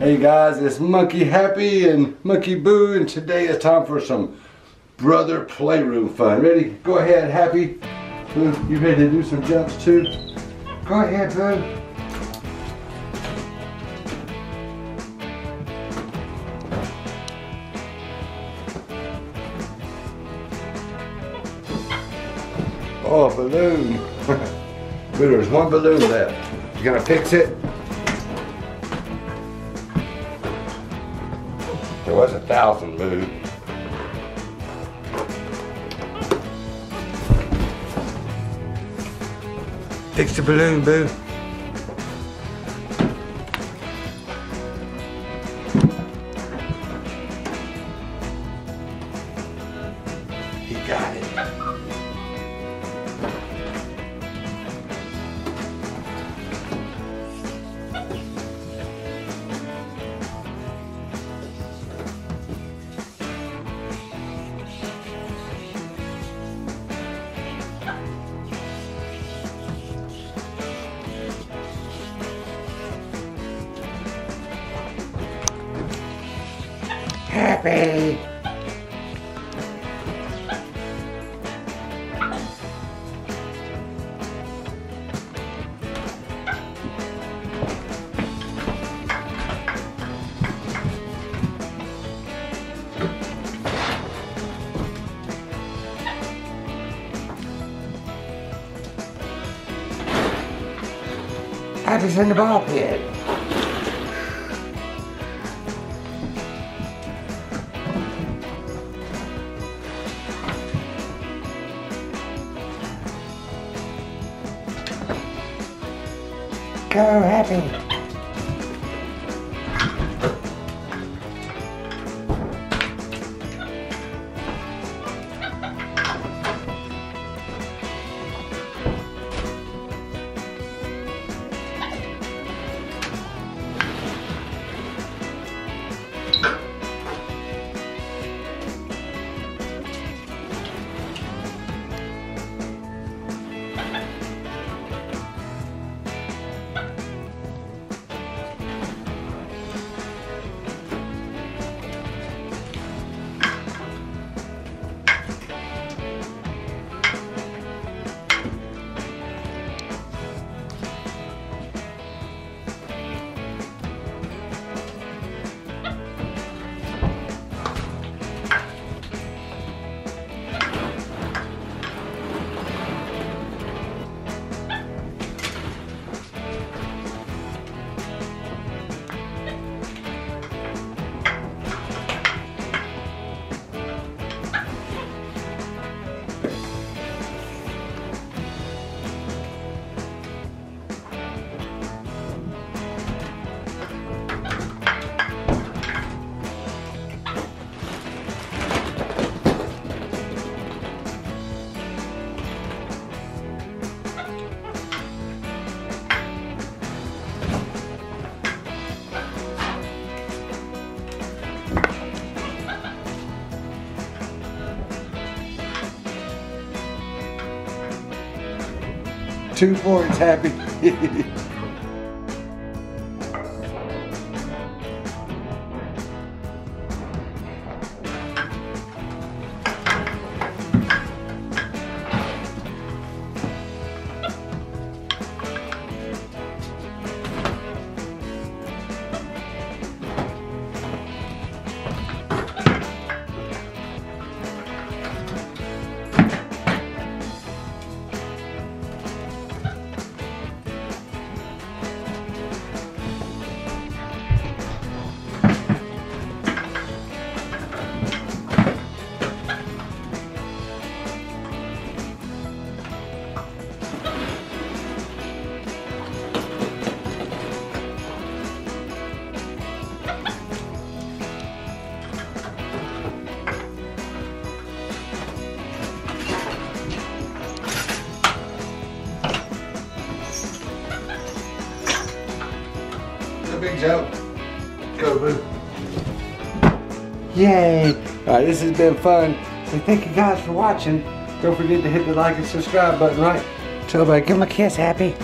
Hey guys, it's Monkey Happy and Monkey Boo, and today is time for some brother playroom fun. Ready? Go ahead, Happy. Boo, you ready to do some jumps too? Go ahead, Boo. Oh, balloon. Boo, there's one balloon left. You gonna fix it? There was a thousand move. Fix the balloon, boo. He got it. Happy. Happy's in the ball pit. Go, Happy. Two points, Happy. big jump. Go, boo. Yay! Alright, this has been fun. So thank you guys for watching. Don't forget to hit the like and subscribe button, right? Tell everybody, give them a kiss, Happy.